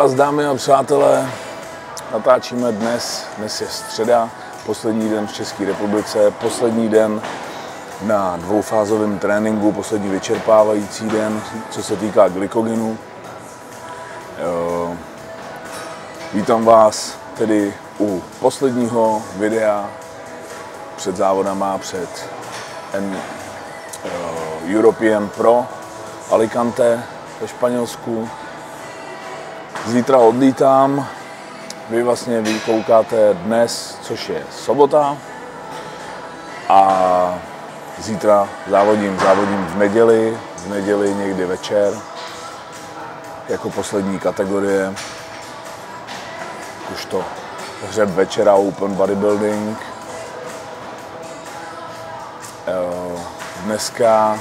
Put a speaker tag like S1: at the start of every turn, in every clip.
S1: Vás, dámy a přátelé. Natáčíme dnes, dnes je středa, poslední den v České republice, poslední den na dvoufázovém tréninku, poslední vyčerpávající den, co se týká glykogenu. Vítám vás tedy u posledního videa před závodama, před European Pro Alicante ve Španělsku. Zítra odlítám, vy vlastně vy koukáte dnes, což je sobota. A zítra závodím, závodím v neděli, v neděli někdy večer, jako poslední kategorie. Už to hřeb večera Open Bodybuilding. Dneska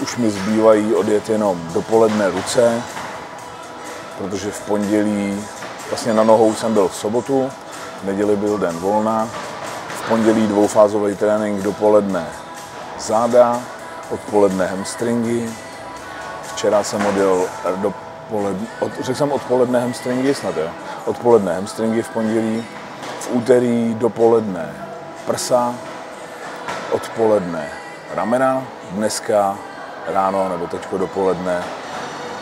S1: už mi zbývají odjet jenom dopoledne ruce, protože v pondělí, vlastně na nohou jsem byl v sobotu, v neděli byl den volna, v pondělí dvoufázový trénink, dopoledne záda, odpoledne hamstringy, včera jsem odjel dopoledne, od, řekl jsem odpoledne hamstringy, snad jo, odpoledne hamstringy v pondělí, v úterý dopoledne prsa, odpoledne ramena, dneska ráno nebo teďko dopoledne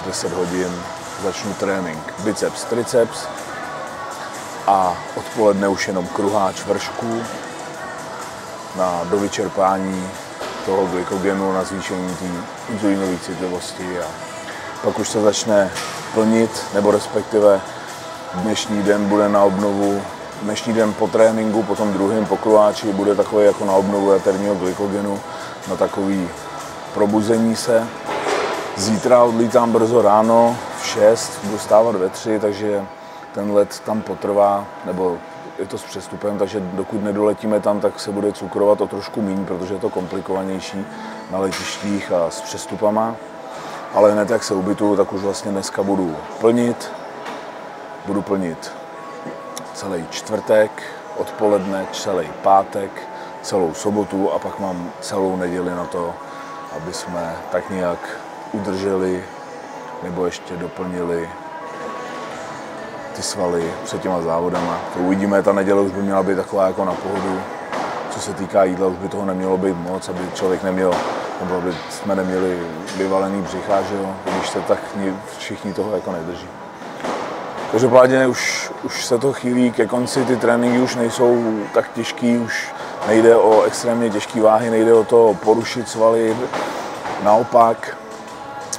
S1: 10 hodin začnu trénink. Biceps, triceps a odpoledne už jenom kruháč vršku na dovyčerpání toho glykogenu, na zvýšení té inzulinové citlivosti. A pak už se začne plnit, nebo respektive dnešní den bude na obnovu, dnešní den po tréninku, po tom druhém pokruháči bude takový jako na obnovu jaterního glykogenu, na takový probuzení se. Zítra odlítám brzo ráno v 6, budu stávat ve 3, takže ten let tam potrvá, nebo je to s přestupem, takže dokud nedoletíme tam, tak se bude cukrovat o trošku méně, protože je to komplikovanější na letištích a s přestupama. Ale hned jak se ubytuju, tak už vlastně dneska budu plnit. Budu plnit celý čtvrtek, odpoledne, celý pátek, celou sobotu a pak mám celou neděli na to, aby jsme tak nějak udrželi nebo ještě doplnili ty svaly před těma závodama. To uvidíme, ta neděle už by měla být taková jako na pohodu. Co se týká jídla, už by toho nemělo být moc, aby člověk neměl, nebo aby jsme neměli vyvalený břicha, že jo, když se tak všichni toho jako nedrží. Každopádně už, už se to chýlí ke konci, ty tréninky už nejsou tak těžký, už nejde o extrémně těžké váhy, nejde o to porušit svaly, naopak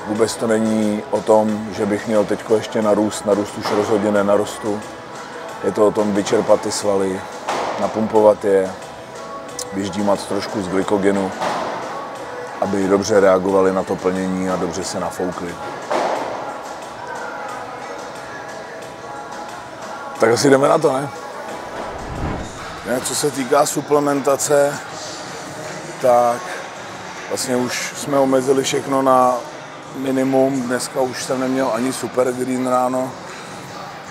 S1: vůbec to není o tom, že bych měl teď ještě narůst, narůst už rozhodně nenarostu. Je to o tom vyčerpat ty svaly, napumpovat je, vyždímat trošku z glykogenu, aby dobře reagovali na to plnění a dobře se nafoukli. Tak asi jdeme na to, ne? ne co se týká suplementace, tak vlastně už jsme omezili všechno na minimum. Dneska už jsem neměl ani super green ráno,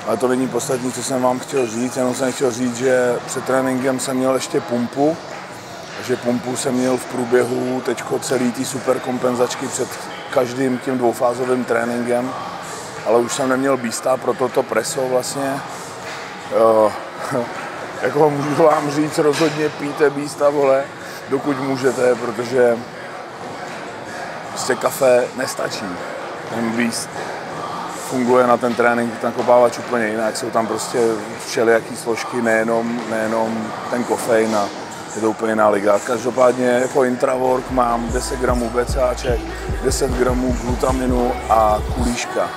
S1: ale to není poslední, co jsem vám chtěl říct. Jenom jsem chtěl říct, že před tréninkem jsem měl ještě pumpu, že pumpu jsem měl v průběhu teďko celý ty super kompenzačky před každým tím dvoufázovým tréninkem, ale už jsem neměl býsta pro toto preso vlastně. Jo, jako můžu vám říct, rozhodně píte býsta, vole, dokud můžete, protože prostě kafe nestačí. Ten býst funguje na ten trénink, ten kopávač úplně jinak, jsou tam prostě všelijaký složky, nejenom, nejenom ten kofein a je to úplně jiná liga. Každopádně jako intrawork mám 10 gramů BCAček, 10 gramů glutaminu a kulíška.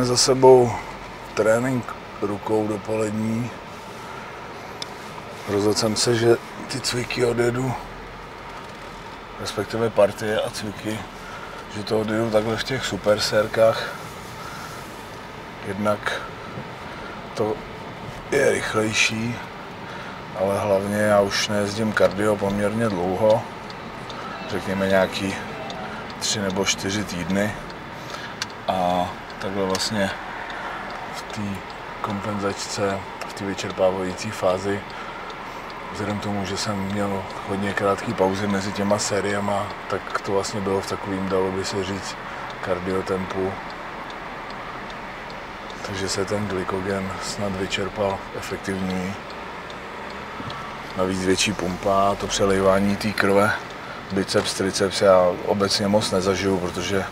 S1: Máme za sebou trénink rukou dopolední. Rozhodl jsem se, že ty cviky odjedu, respektive partie a cviky, že to odjedu takhle v těch super sérkách. Jednak to je rychlejší, ale hlavně já už nejezdím kardio poměrně dlouho, řekněme nějaký tři nebo čtyři týdny a takhle vlastně v té kompenzačce, v té vyčerpávající fázi, vzhledem k tomu, že jsem měl hodně krátké pauzy mezi těma sériama, tak to vlastně bylo v takovým, dalo by se říct, kardiotempu. Takže se ten glykogen snad vyčerpal efektivněji. Navíc větší pumpa, to přelejvání té krve, biceps, triceps já obecně moc nezažiju, protože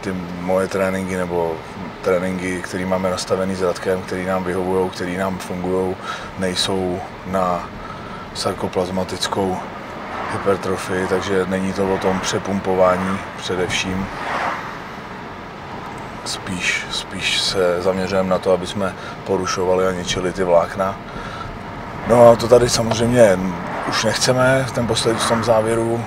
S1: ty moje tréninky nebo tréninky, které máme nastavený s Radkem, které nám vyhovují, které nám fungují, nejsou na sarkoplazmatickou hypertrofii, takže není to o tom přepumpování především. Spíš, spíš se zaměřujeme na to, aby jsme porušovali a ničili ty vlákna. No a to tady samozřejmě už nechceme ten posled, v tom závěru.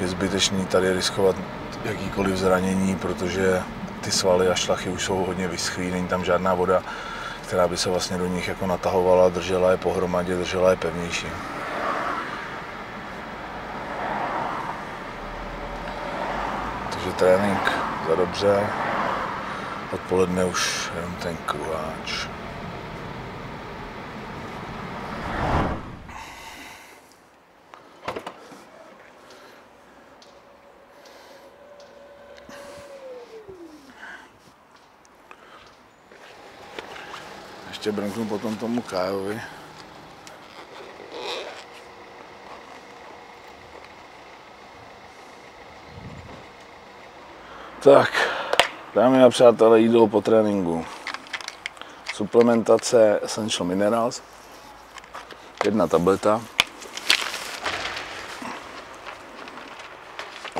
S1: Je zbytečný tady riskovat jakýkoliv zranění, protože ty svaly a šlachy už jsou hodně vyschlý, není tam žádná voda, která by se vlastně do nich jako natahovala, držela je pohromadě, držela je pevnější. Takže trénink za dobře, odpoledne už jenom ten kruháč. Ještě brnknu potom tomu Kájovi. Tak, dámy a přátelé, jídlo po tréninku. Suplementace Essential Minerals. Jedna tableta.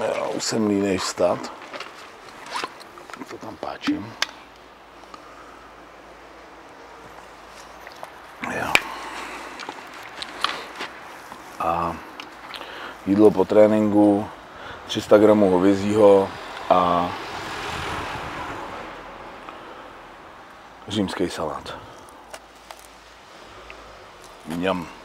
S1: Já už jsem línej vstat. To tam páčím. Jídlo po tréninku, 300 gramů hovězího a římský salát. Mňam.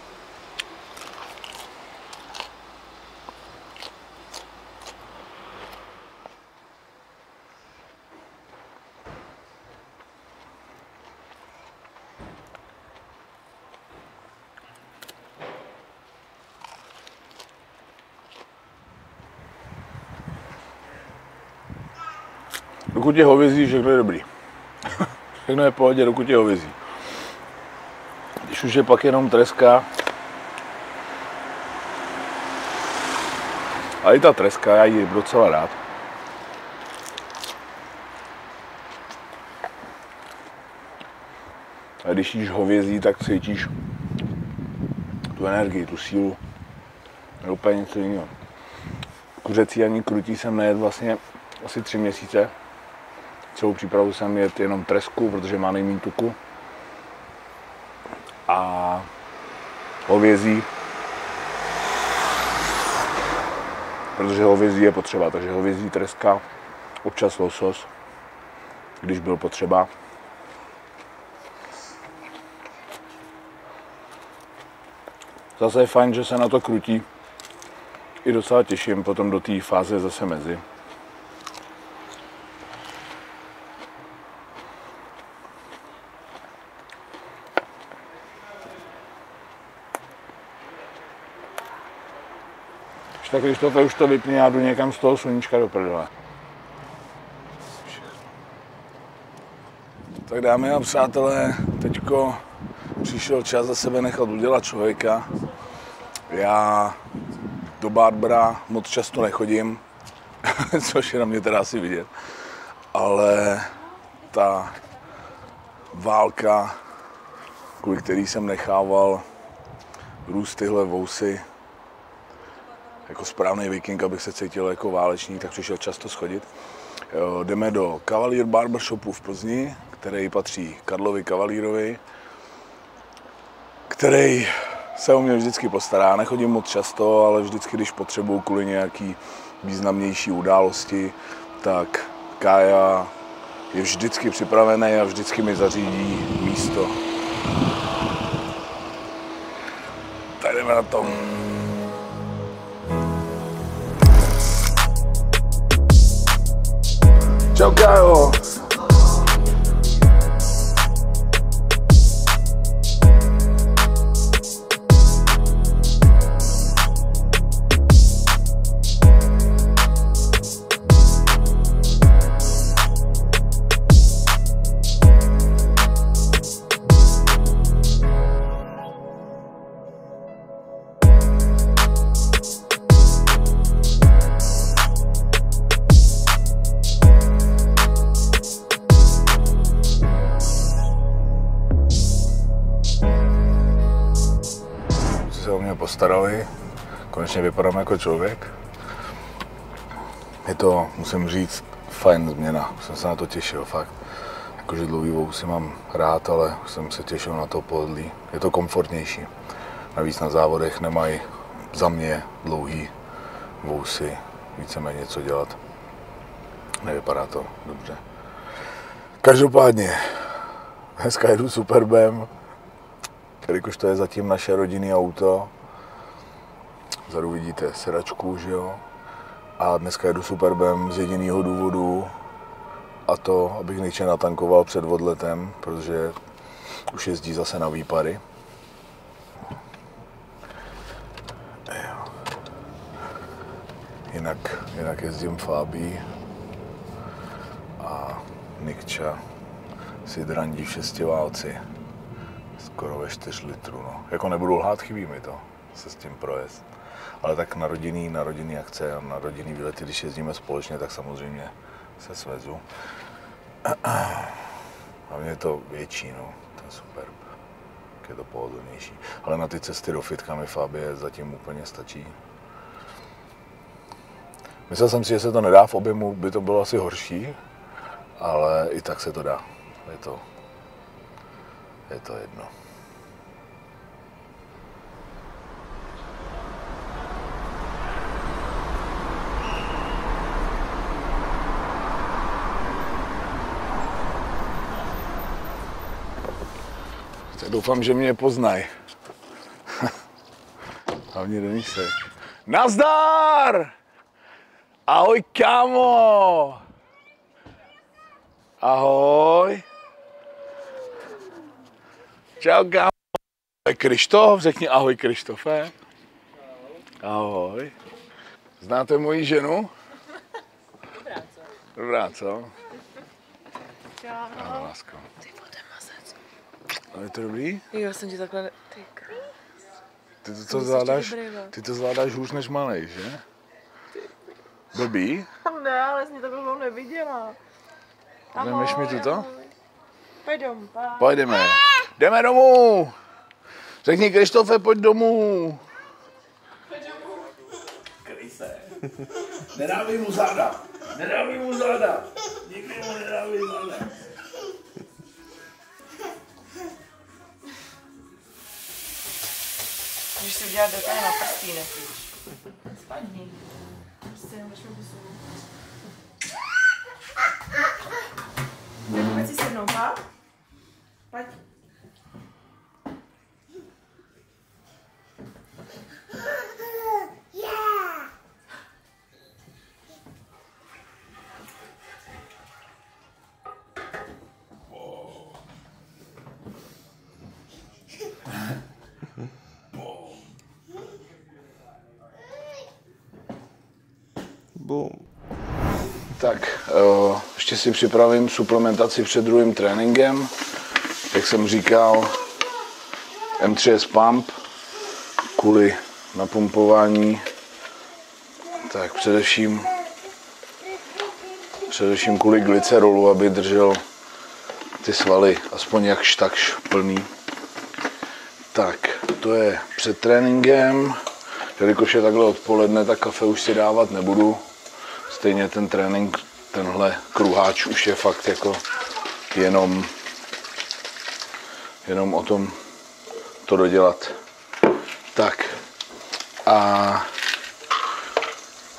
S1: Dokud je hovězí, všechno je dobrý. všechno je v pohodě, dokud je hovězí. Když už je pak jenom treska, a i ta treska, já ji docela rád. A když jíš hovězí, tak cítíš tu energii, tu sílu. Je úplně něco jiného. Kuřecí ani krutí jsem nejedl vlastně asi tři měsíce. Celou přípravu jsem jet jenom tresku, protože má nejméně tuku. A hovězí, protože hovězí je potřeba, takže hovězí treska, občas losos, když byl potřeba. Zase je fajn, že se na to krutí. I docela těším potom do té fáze zase mezi. Tak když to už to vypne, já jdu někam z toho sluníčka do prdele. Tak dámy a přátelé, teďko přišel čas za sebe nechat udělat člověka. Já do Barbara moc často nechodím, což je na mě teda asi vidět. Ale ta válka, kvůli který jsem nechával růst tyhle vousy, správný viking, abych se cítil jako válečník, tak přišel často schodit. Jdeme do Cavalier Barbershopu v Plzni, který patří Karlovi Kavalírovi, který se o mě vždycky postará. Nechodím moc často, ale vždycky, když potřebuju kvůli nějaký významnější události, tak Kája je vždycky připravený a vždycky mi zařídí místo. Tak jdeme na to. Čau Kájo. Postarali, konečně vypadám jako člověk. Je to, musím říct, fajn změna, jsem se na to těšil, fakt. Jakože dlouhý vousy mám rád, ale jsem se těšil na to pohodlí. Je to komfortnější. Navíc na závodech nemají za mě dlouhý vousy, víceméně něco dělat. Nevypadá to dobře. Každopádně, dneska jedu Superbem, jelikož to je zatím naše rodinné auto. Vzadu vidíte sedačku, že jo? A dneska jedu Superbem z jediného důvodu, a to, abych nejče natankoval před odletem, protože už jezdí zase na výpary. Jo. Jinak, jinak jezdím Fábí a Nikča si drandí v šestiválci skoro ve 4 litrů. No. Jako nebudu lhát, chybí mi to se s tím projezd. Ale tak na rodinný, na rodinný akce a na rodinný výlety, když jezdíme společně, tak samozřejmě se svezu. Hlavně je to větší, no, to je super. Je to pohodlnější. Ale na ty cesty do fitka mi Fabie zatím úplně stačí. Myslel jsem si, že se to nedá v objemu, by to bylo asi horší, ale i tak se to dá. Je to, je to jedno. Doufám, že mě poznají. Hlavně Denise. Nazdar! Ahoj, kámo! Ahoj! Čau, kámo! Krištof, řekni ahoj, Krištofe. Ahoj. Znáte moji ženu?
S2: Dobrá, co?
S1: Dobrá, co?
S2: Čau.
S1: Ahoj, lásko. A je to dobrý?
S2: Jo, jsem ti takhle... Ty.
S1: Ty to, to zvládáš,
S2: dobrý, no.
S1: ty to zvládáš hůř než malej, že? Blbý?
S2: Ne, ale jsi mě takhle neviděla.
S1: Vemeš mi tuto?
S2: ahoj. Pojď domů, pa.
S1: Pojdeme. Jdeme domů. Řekni Krištofe, pojď domů. Kryse. Nedávej mu záda. Nedávej mu záda. Nikdy mu nedávej záda.
S2: Můžeš si udělat detail na prstínek, víš. Spadni. Prostě nemáš mi pusu. Pojď
S1: Tak, uh, ještě si připravím suplementaci před druhým tréninkem. Jak jsem říkal, M3S Pump kvůli napumpování. Tak především, především kvůli glycerolu, aby držel ty svaly aspoň jakž takž plný. Tak, to je před tréninkem. Jelikož je takhle odpoledne, tak kafe už si dávat nebudu. Stejně ten trénink tenhle kruháč už je fakt jako jenom, jenom o tom to dodělat. Tak a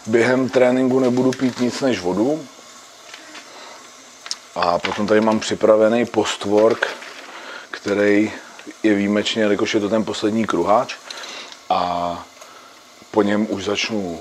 S1: během tréninku nebudu pít nic než vodu. A potom tady mám připravený postwork, který je výjimečně, jakož je to ten poslední kruháč. A po něm už začnu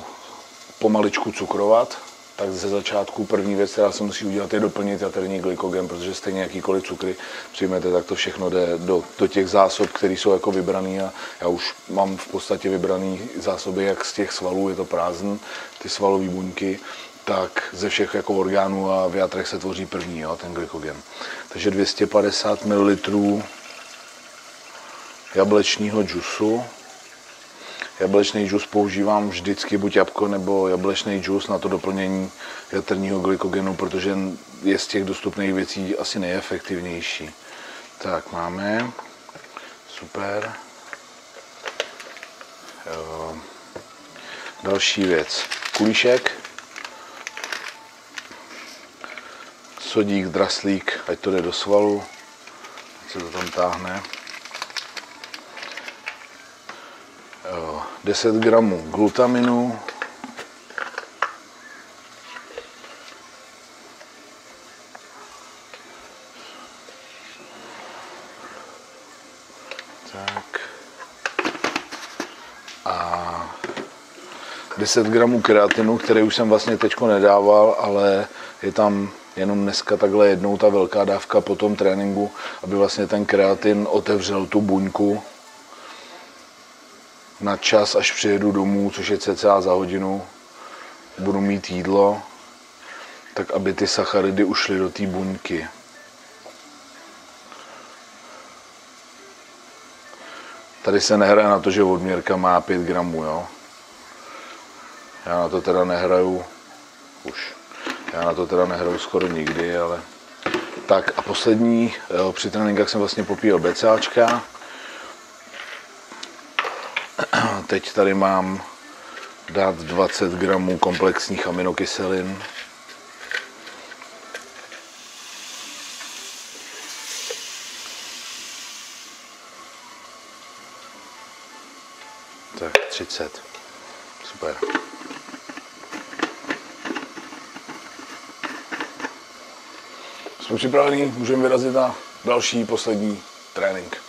S1: pomaličku cukrovat, tak ze začátku první věc, která se musí udělat, je doplnit jaterní glykogen, protože stejně jakýkoliv cukry přijmete, tak to všechno jde do, do těch zásob, které jsou jako vybraný a já už mám v podstatě vybraný zásoby, jak z těch svalů, je to prázdn, ty svalové buňky, tak ze všech jako orgánů a v játrech se tvoří první, jo, ten glykogen. Takže 250 ml jablečního džusu, Jablečný džus používám vždycky buď jabko nebo jablečný džus na to doplnění jaterního glykogenu, protože je z těch dostupných věcí asi nejefektivnější. Tak máme, super. Jo. Další věc, kulíšek, sodík, draslík, ať to jde do svalu, ať se to tam táhne. 10 gramů glutaminu, tak. A 10 gramů kreatinu, který už jsem vlastně teď nedával, ale je tam jenom dneska takhle jednou ta velká dávka po tom tréninku, aby vlastně ten kreatin otevřel tu buňku na čas, až přijedu domů, což je cca za hodinu, budu mít jídlo, tak aby ty sacharidy ušly do té buňky. Tady se nehraje na to, že odměrka má 5 gramů, jo. Já na to teda nehraju už. Já na to teda nehraju skoro nikdy, ale... Tak a poslední, při tréninkách jsem vlastně popíjel BCAčka, teď tady mám dát 20 gramů komplexních aminokyselin. Tak 30. Super. Jsme připraveni, můžeme vyrazit na další poslední trénink.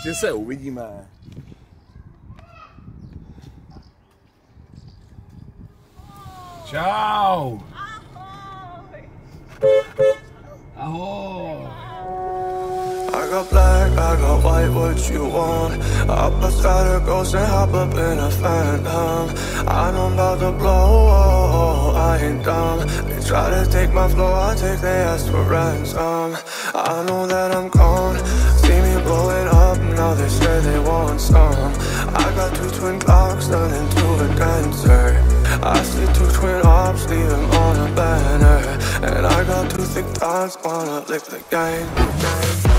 S3: Ještě se uvidíme. Čau. Ahoj. I got black, I got white, what you want? Up beside a ghost and hop up in a phantom. I know I'm about to blow, I ain't dumb. They try to take my flow, I take their ass for ransom. I know that I'm gone, see me blowing up, now they say they want some. I got two twin clocks, turn into a dancer. I see two twin leave them on a banner. And I got two thick thighs, wanna lick the game.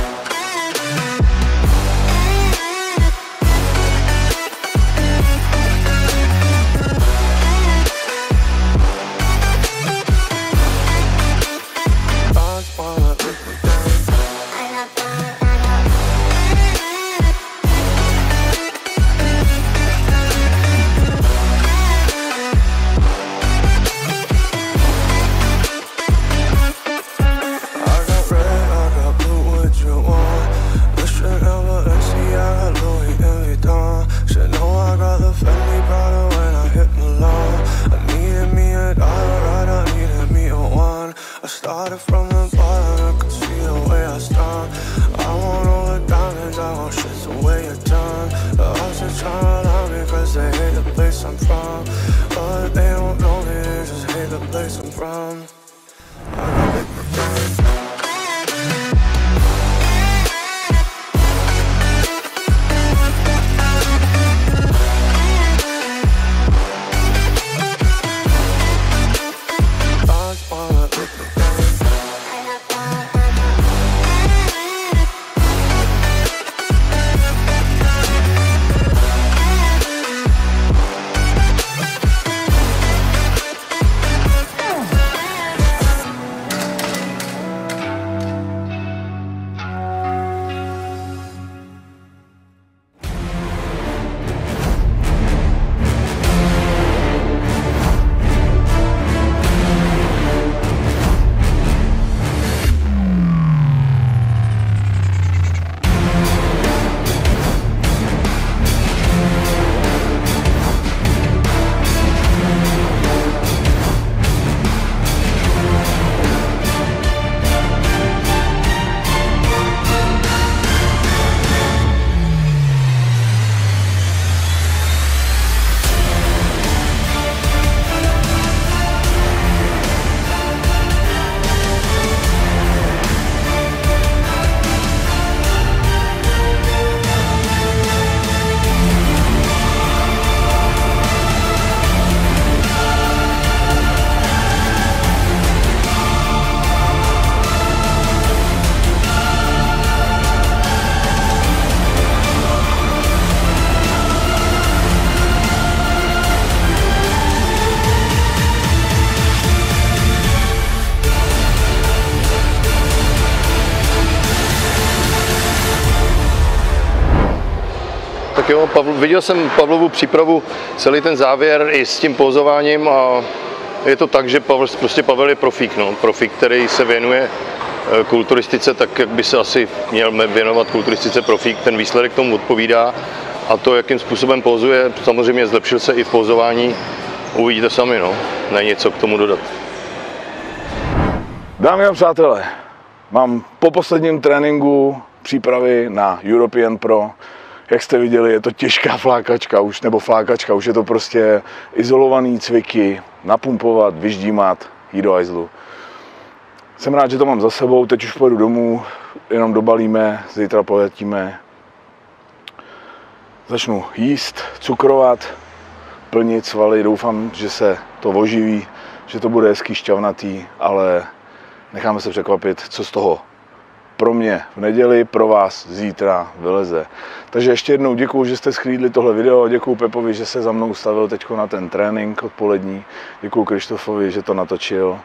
S4: Jo, Pavl, viděl jsem Pavlovu přípravu, celý ten závěr i s tím pozováním a je to tak, že Pavel, prostě Pavel je profík, no, profík, který se věnuje eh, kulturistice tak, jak by se asi měl věnovat kulturistice profík, ten výsledek tomu odpovídá a to, jakým způsobem pozuje, samozřejmě zlepšil se i v pozování, uvidíte sami, no, není něco k tomu dodat.
S1: Dámy a přátelé, mám po posledním tréninku přípravy na European Pro. Jak jste viděli, je to těžká flákačka už, nebo flákačka, už je to prostě izolovaný cviky, napumpovat, vyždímat, jít do ajzlu. Jsem rád, že to mám za sebou, teď už pojedu domů, jenom dobalíme, zítra poletíme. Začnu jíst, cukrovat, plnit svaly, doufám, že se to oživí, že to bude hezký šťavnatý, ale necháme se překvapit, co z toho pro mě v neděli, pro vás zítra vyleze. Takže ještě jednou děkuji, že jste schlídli tohle video, děkuji Pepovi, že se za mnou stavil teď na ten trénink odpolední, děkuji Krištofovi, že to natočil.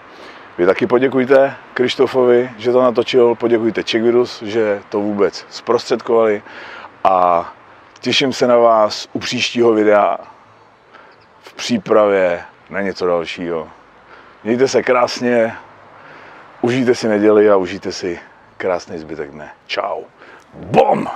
S1: Vy taky poděkujte Krištofovi, že to natočil, poděkujte Checkvirus, že to vůbec zprostředkovali a těším se na vás u příštího videa v přípravě na něco dalšího. Mějte se krásně, užijte si neděli a užijte si krásný zbytek dne. Čau. Bom!